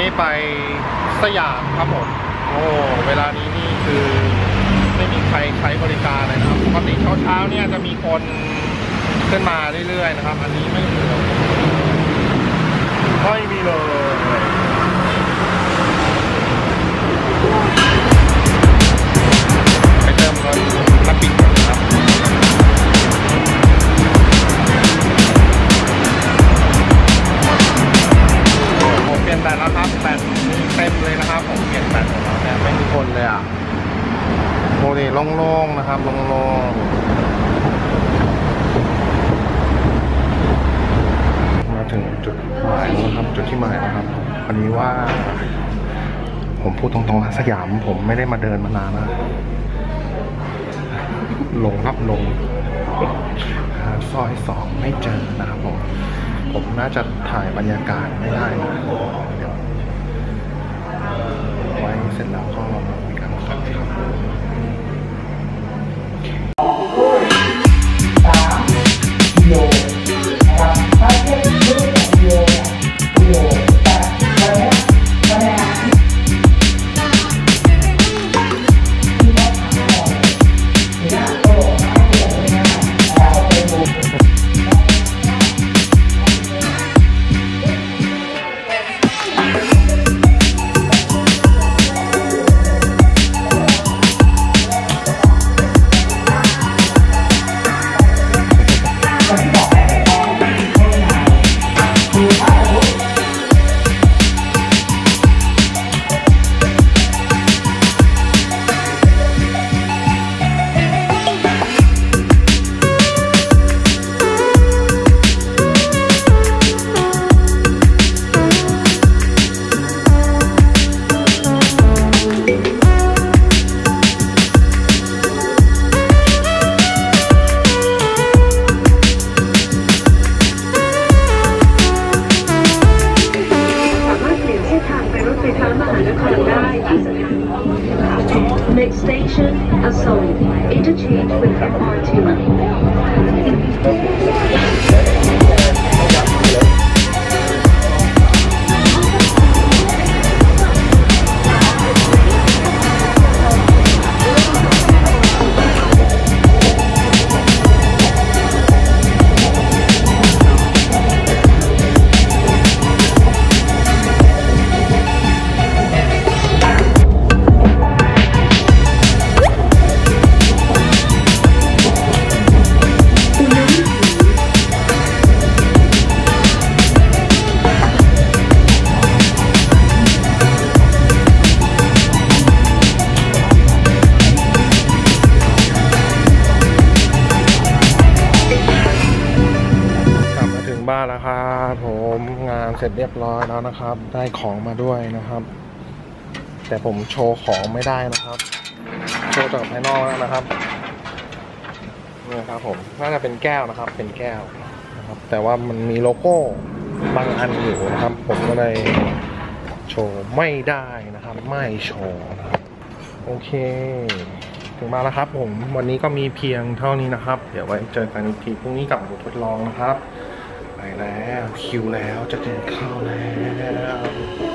นี้ไปสยามครับผม โอ้เวลานี้นี่คือไม่มีใครใช้บริการเลยนะครับปกติเช้าเช้เนี่ยจะมีคนขึ้นมาเรื่อยๆนะครับ อันนี้ไม่เหลืไม่มีเลย โมนี่โล่งๆนะครับโล่งๆมาถึงจุดหมายแล้วนะครับ จุดที่หมายนะครับอันนี้ว่า ผมพูดตรงๆนะสยามผมไม่ได้มาเดินมานานแล้วลงรับลงหาซอยสองไม่เจอนะครับผม ผมน่าจะถ่ายบรรยากาศไม่ได้นะเดี๋ยว Next station Asong Interchange with MRT บ้านแล้วครับผมงานเสร็จเรียบร้อยแล้วนะครับ ได้ของมาด้วยนะครับ แต่ผมโชว์ของไม่ได้นะครับ โชว์จากภายนอกแล้วนะครับนี่ครับผมน่าจะเป็นแก้วนะครับ เป็นแก้วนะครับ แต่ว่ามันมีโลโก้บางอันอยู่นะครับ ผมก็เลยโชว์ไม่ได้นะครับ ไม่โชว์นะครับโอเค ถึงมาแล้วครับผมวันนี้ก็มีเพียงเท่านี้นะครับ เดี๋ยวไว้เจอกันอีกทีพรุ่งนี้กับบททดลองนะครับ ไปแล้ว คิวแล้วจะกินข้าวแล้ว